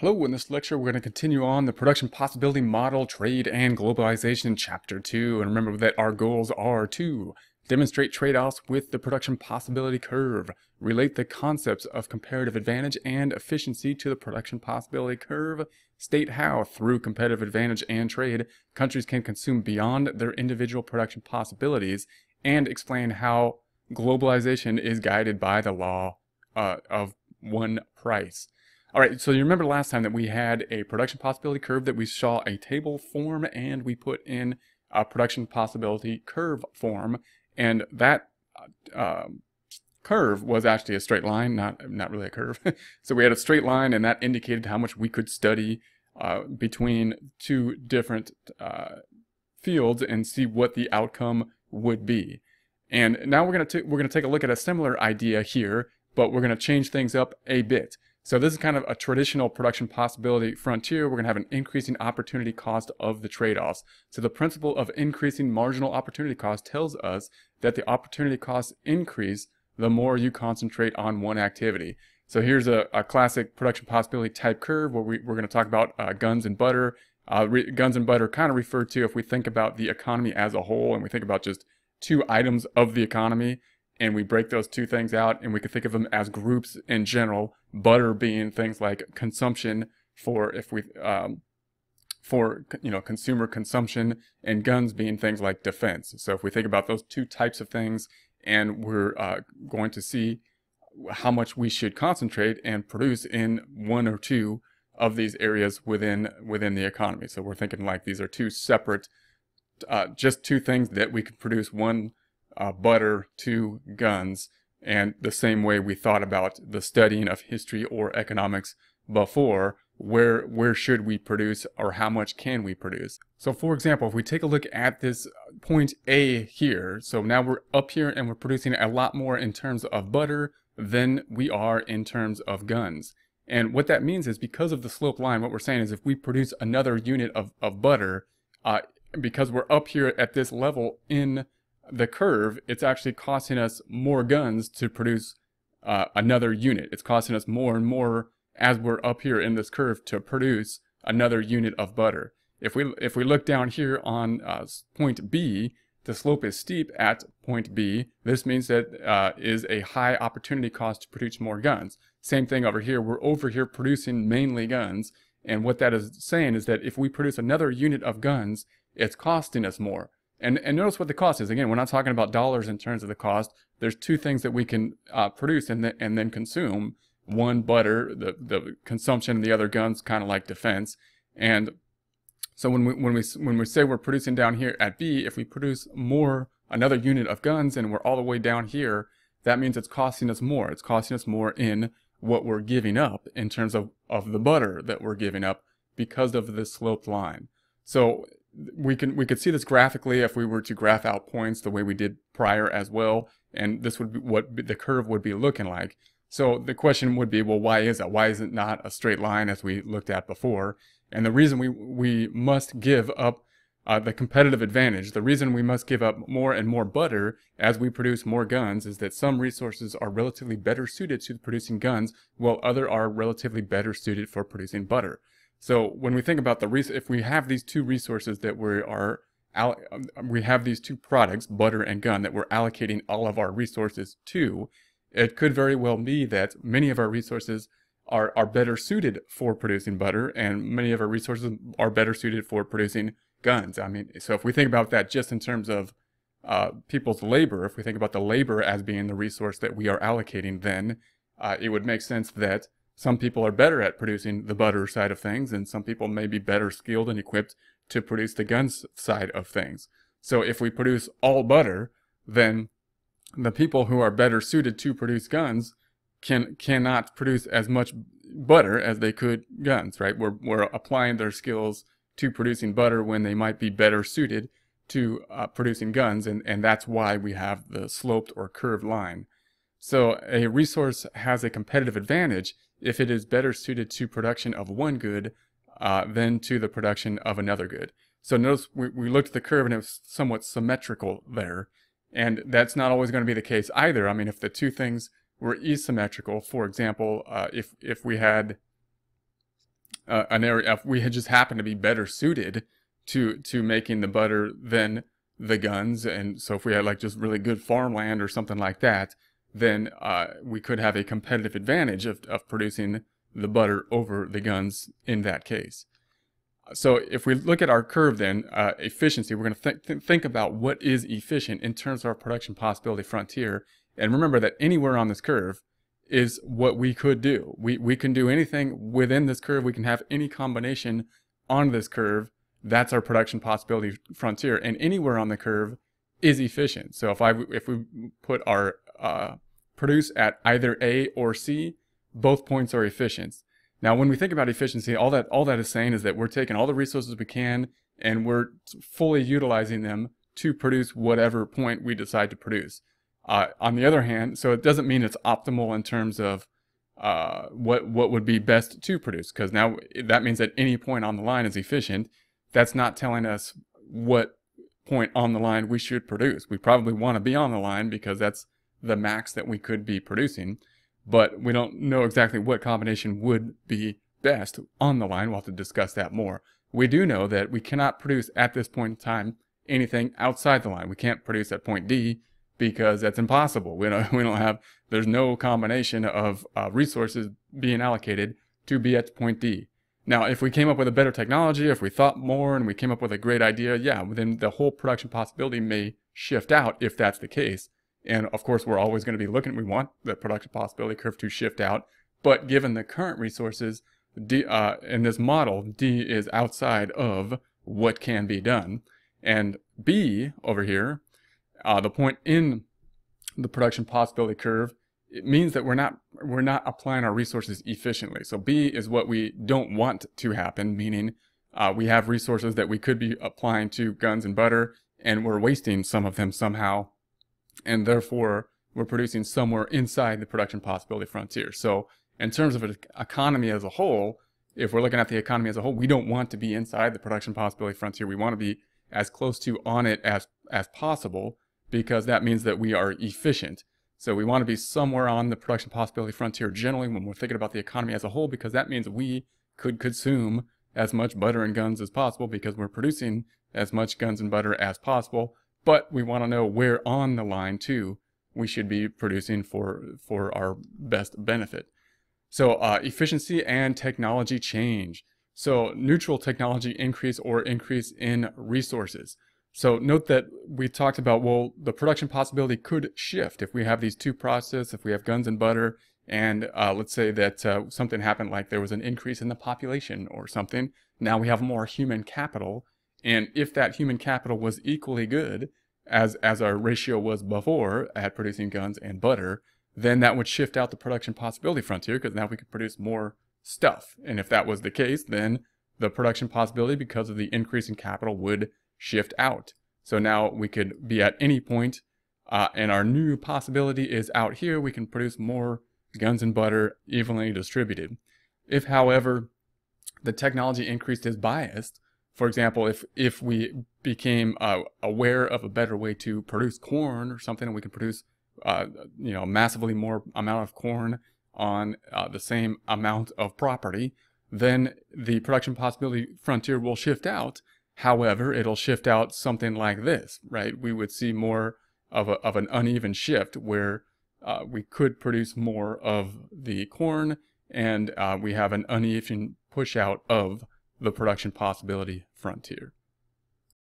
Hello, in this lecture we're going to continue on the production possibility model, trade, and globalization chapter 2. And remember that our goals are to demonstrate trade-offs with the production possibility curve, relate the concepts of comparative advantage and efficiency to the production possibility curve, state how, through competitive advantage and trade, countries can consume beyond their individual production possibilities, and explain how globalization is guided by the law uh, of one price. All right, so you remember last time that we had a production possibility curve that we saw a table form and we put in a production possibility curve form. And that uh, curve was actually a straight line, not, not really a curve. so we had a straight line and that indicated how much we could study uh, between two different uh, fields and see what the outcome would be. And now we're going to we're going to take a look at a similar idea here, but we're going to change things up a bit. So this is kind of a traditional production possibility frontier. We're going to have an increasing opportunity cost of the trade-offs. So the principle of increasing marginal opportunity cost tells us that the opportunity costs increase the more you concentrate on one activity. So here's a, a classic production possibility type curve where we, are going to talk about uh, guns and butter. Uh, guns and butter kind of refer to if we think about the economy as a whole and we think about just two items of the economy and we break those two things out and we could think of them as groups in general butter being things like consumption for if we um, for you know consumer consumption and guns being things like defense. So if we think about those two types of things and we're uh, going to see how much we should concentrate and produce in one or two of these areas within within the economy. So we're thinking like these are two separate uh, just two things that we could produce one uh, butter to guns, and the same way we thought about the studying of history or economics before, where where should we produce or how much can we produce? So for example, if we take a look at this point A here, so now we're up here and we're producing a lot more in terms of butter than we are in terms of guns. And what that means is because of the slope line, what we're saying is if we produce another unit of, of butter, uh, because we're up here at this level in the curve, it's actually costing us more guns to produce uh, another unit. It's costing us more and more as we're up here in this curve to produce another unit of butter. If we, if we look down here on uh, point B, the slope is steep at point B. This means that uh, is a high opportunity cost to produce more guns. Same thing over here. We're over here producing mainly guns. And what that is saying is that if we produce another unit of guns, it's costing us more. And, and notice what the cost is. Again, we're not talking about dollars in terms of the cost. There's two things that we can uh, produce and, th and then consume. One, butter, the, the consumption, the other guns, kind of like defense. And so when we, when, we, when we say we're producing down here at B, if we produce more, another unit of guns, and we're all the way down here, that means it's costing us more. It's costing us more in what we're giving up in terms of, of the butter that we're giving up because of this sloped line. So we can we could see this graphically if we were to graph out points the way we did prior as well and this would be what the curve would be looking like. So the question would be well why is that? Why is it not a straight line as we looked at before? And the reason we we must give up uh, the competitive advantage the reason we must give up more and more butter as we produce more guns is that some resources are relatively better suited to producing guns while other are relatively better suited for producing butter so when we think about the res- if we have these two resources that we are um, we have these two products, butter and gun, that we're allocating all of our resources to, it could very well be that many of our resources are, are better suited for producing butter and many of our resources are better suited for producing guns. I mean, so if we think about that just in terms of uh, people's labor, if we think about the labor as being the resource that we are allocating, then uh, it would make sense that some people are better at producing the butter side of things, and some people may be better skilled and equipped to produce the guns side of things. So if we produce all butter, then the people who are better suited to produce guns can cannot produce as much butter as they could guns, right? We're, we're applying their skills to producing butter when they might be better suited to uh, producing guns, and, and that's why we have the sloped or curved line. So a resource has a competitive advantage if it is better suited to production of one good uh, than to the production of another good. So notice we, we looked at the curve and it was somewhat symmetrical there. And that's not always going to be the case either. I mean, if the two things were asymmetrical, for example, uh, if, if we had uh, an area, if we had just happened to be better suited to, to making the butter than the guns. And so if we had like just really good farmland or something like that, then uh, we could have a competitive advantage of, of producing the butter over the guns in that case. So if we look at our curve then, uh, efficiency, we're going to th th think about what is efficient in terms of our production possibility frontier. And remember that anywhere on this curve is what we could do. We, we can do anything within this curve. We can have any combination on this curve. That's our production possibility frontier. And anywhere on the curve is efficient. So if I if we put our uh, produce at either A or C, both points are efficient. Now, when we think about efficiency, all that all that is saying is that we're taking all the resources we can and we're fully utilizing them to produce whatever point we decide to produce. Uh, on the other hand, so it doesn't mean it's optimal in terms of uh, what what would be best to produce, because now that means that any point on the line is efficient. That's not telling us what point on the line we should produce. We probably want to be on the line because that's the max that we could be producing but we don't know exactly what combination would be best on the line. We'll have to discuss that more. We do know that we cannot produce at this point in time anything outside the line. We can't produce at point D because that's impossible. We don't, we don't have, there's no combination of uh, resources being allocated to be at point D. Now, if we came up with a better technology, if we thought more and we came up with a great idea, yeah, then the whole production possibility may shift out if that's the case. And of course, we're always going to be looking, we want the production possibility curve to shift out. But given the current resources, D, uh, in this model, D is outside of what can be done. And B over here, uh, the point in the production possibility curve, it means that we're not we're not applying our resources efficiently. So B is what we don't want to happen, meaning uh, we have resources that we could be applying to guns and butter, and we're wasting some of them somehow and therefore we're producing somewhere inside the production possibility frontier. So in terms of an economy as a whole, if we're looking at the economy as a whole, we don't want to be inside the production possibility frontier. We want to be as close to on it as, as possible because that means that we are efficient. So we want to be somewhere on the production possibility frontier generally when we're thinking about the economy as a whole because that means we could consume as much butter and guns as possible because we're producing as much guns and butter as possible but we want to know where on the line too we should be producing for, for our best benefit. So uh, efficiency and technology change. So neutral technology increase or increase in resources. So note that we talked about, well, the production possibility could shift if we have these two processes, if we have guns and butter, and uh, let's say that uh, something happened like there was an increase in the population or something. Now we have more human capital and if that human capital was equally good as, as our ratio was before at producing guns and butter, then that would shift out the production possibility frontier because now we could produce more stuff. And if that was the case, then the production possibility because of the increase in capital would shift out. So now we could be at any point, uh, and our new possibility is out here. We can produce more guns and butter evenly distributed. If, however, the technology increased is biased, for example, if if we became uh, aware of a better way to produce corn or something, and we can produce, uh, you know, massively more amount of corn on uh, the same amount of property, then the production possibility frontier will shift out. However, it'll shift out something like this, right? We would see more of, a, of an uneven shift where uh, we could produce more of the corn and uh, we have an uneven push out of the production possibility frontier.